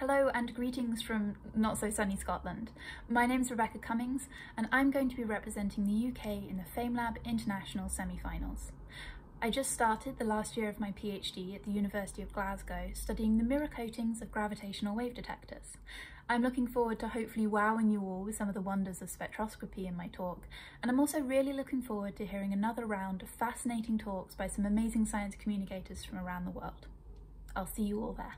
Hello and greetings from not so sunny Scotland. My name is Rebecca Cummings and I'm going to be representing the UK in the FameLab International semi-finals. I just started the last year of my PhD at the University of Glasgow studying the mirror coatings of gravitational wave detectors. I'm looking forward to hopefully wowing you all with some of the wonders of spectroscopy in my talk, and I'm also really looking forward to hearing another round of fascinating talks by some amazing science communicators from around the world. I'll see you all there.